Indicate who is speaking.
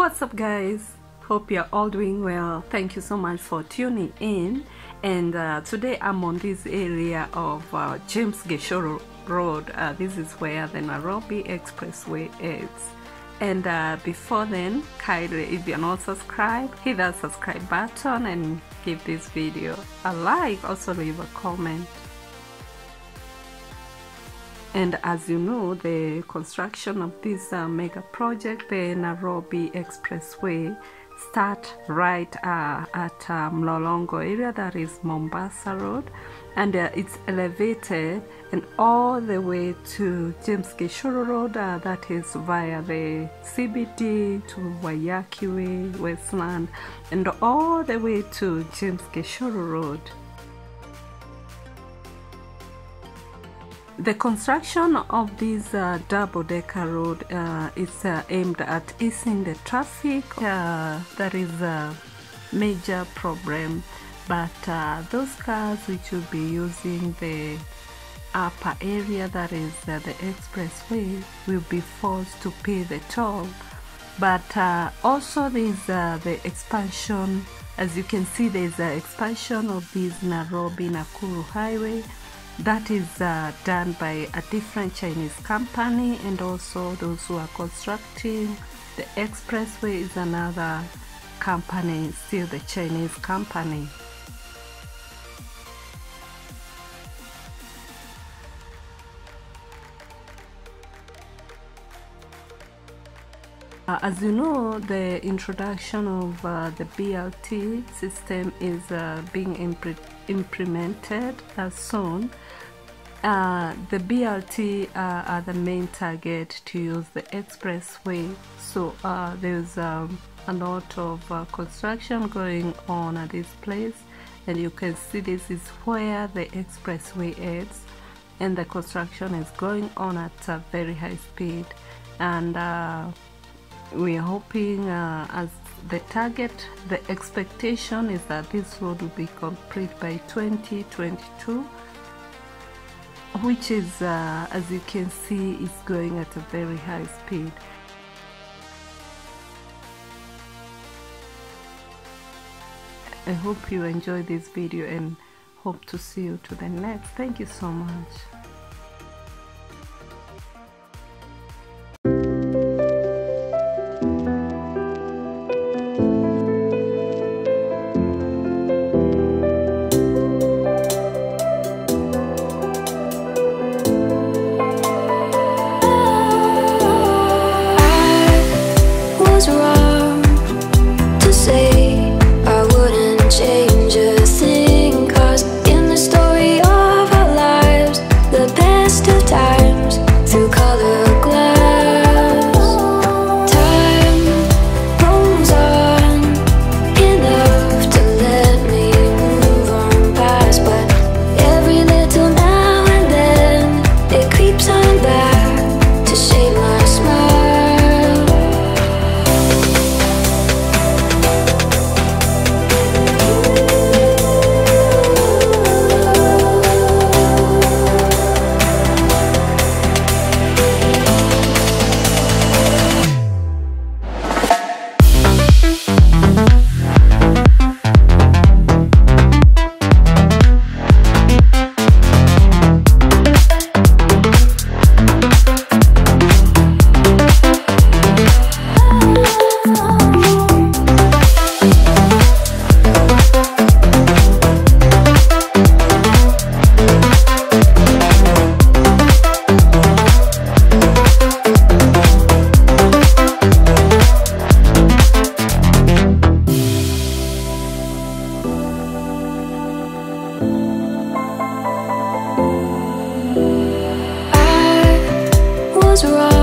Speaker 1: What's up, guys? Hope you're all doing well. Thank you so much for tuning in. And uh, today I'm on this area of uh, James Gichuru Road. Uh, this is where the Nairobi Expressway is. And uh, before then, kindly, if you're not subscribed, hit that subscribe button and give this video a like. Also, leave a comment. And as you know, the construction of this uh, mega project, the Nairobi Expressway, start right uh, at uh, Mlolongo area, that is Mombasa Road, and uh, it's elevated and all the way to James Gichuru Road, uh, that is via the CBD to Waiyaki Way, Westland, and all the way to James Gichuru Road. The construction of this uh, double-decker road uh, is uh, aimed at easing the traffic. Uh, that is a major problem, but uh, those cars which will be using the upper area, that is uh, the expressway, will be forced to pay the toll. But also there's the expansion. As you can see, there's an expansion of this Nairobi Nakuru Highway that is uh, done by a different Chinese company and also those who are constructing. The expressway is another company still the Chinese company Uh, as you know, the introduction of uh, the BLT system is uh, being impre implemented soon. Uh, the BLT uh, are the main target to use the expressway, so uh, there's um, a lot of construction going on at this place, and you can see this is where the expressway is, and the construction is going on at a very high speed, and we're hoping uh, as the target the expectation is that this road will be complete by 2022 which is uh, as you can see is going at a very high speed. I hope you enjoy this video and hope to see you to the next. Thank you so much
Speaker 2: wrong to say